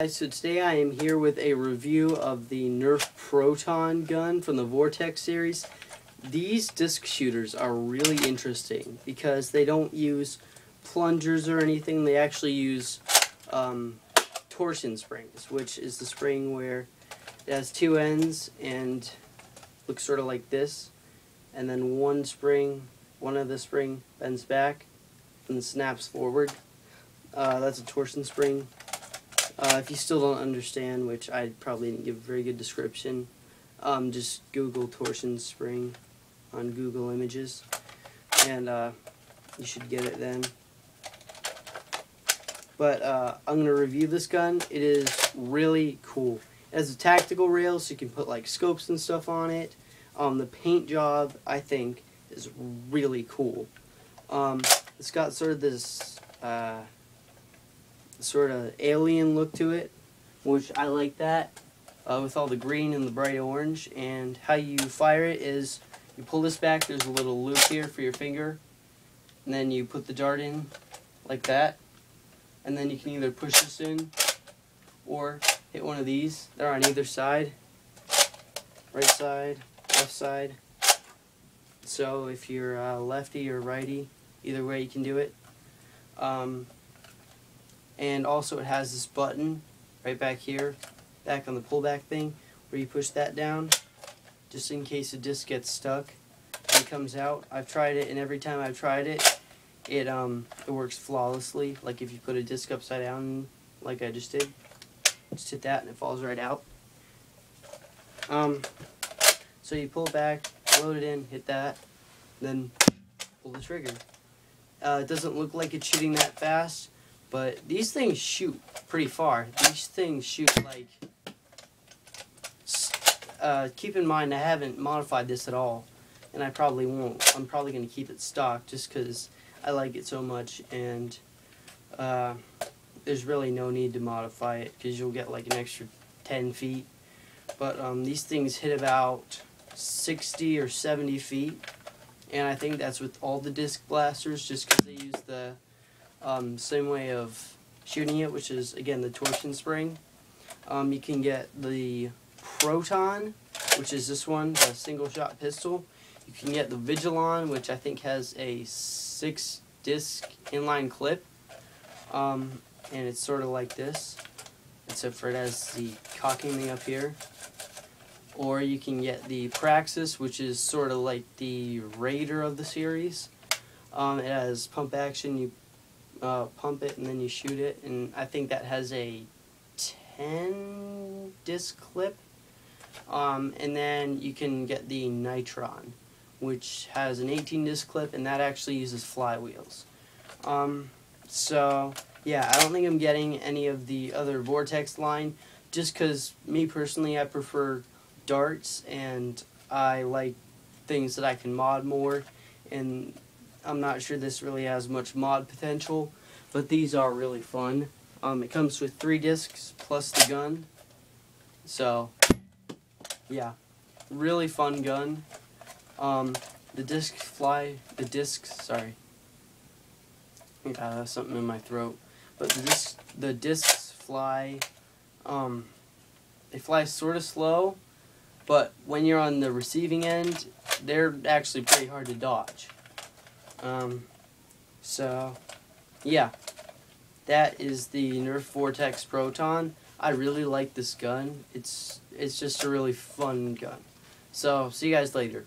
So today I am here with a review of the Nerf Proton gun from the Vortex series. These disc shooters are really interesting because they don't use plungers or anything. They actually use um, torsion springs, which is the spring where it has two ends and looks sort of like this. And then one spring, one of the spring bends back and snaps forward. Uh, that's a torsion spring. Uh, if you still don't understand, which I probably didn't give a very good description, um, just Google torsion spring on Google Images, and uh, you should get it then. But uh, I'm going to review this gun. It is really cool. It has a tactical rail, so you can put like scopes and stuff on it. Um, the paint job, I think, is really cool. Um, it's got sort of this uh, sort of alien look to it, which I like that, uh, with all the green and the bright orange. And how you fire it is you pull this back, there's a little loop here for your finger, and then you put the dart in like that, and then you can either push this in or hit one of these. They're on either side, right side, left side. So if you're uh, lefty or righty, either way you can do it. Um, and also it has this button right back here back on the pullback thing where you push that down just in case the disc gets stuck and it comes out. I've tried it and every time I've tried it it um it works flawlessly. Like if you put a disc upside down like I just did just hit that and it falls right out. Um so you pull back load it in hit that then pull the trigger. Uh, it doesn't look like it's shooting that fast but these things shoot pretty far. These things shoot like. Uh, keep in mind, I haven't modified this at all, and I probably won't. I'm probably going to keep it stock just because I like it so much, and uh, there's really no need to modify it because you'll get like an extra 10 feet. But um, these things hit about 60 or 70 feet, and I think that's with all the disc blasters just because they use the um, same way of shooting it, which is, again, the torsion spring. Um, you can get the Proton, which is this one, the single-shot pistol. You can get the Vigilon, which I think has a six-disc inline clip. Um, and it's sort of like this, except for it has the cocking thing up here. Or you can get the Praxis, which is sort of like the Raider of the series. Um, it has pump action. You uh, pump it and then you shoot it. And I think that has a 10 disc clip. Um, and then you can get the Nitron which has an 18 disc clip and that actually uses flywheels. Um, so yeah I don't think I'm getting any of the other Vortex line just because me personally I prefer darts and I like things that I can mod more. And I'm not sure this really has much mod potential, but these are really fun. Um, it comes with three discs plus the gun. So, yeah, really fun gun. Um, the discs fly, the discs, sorry. Think something in my throat. But the discs, the discs fly, um, they fly sort of slow, but when you're on the receiving end, they're actually pretty hard to dodge. Um, so, yeah. That is the Nerf Vortex Proton. I really like this gun. It's it's just a really fun gun. So, see you guys later.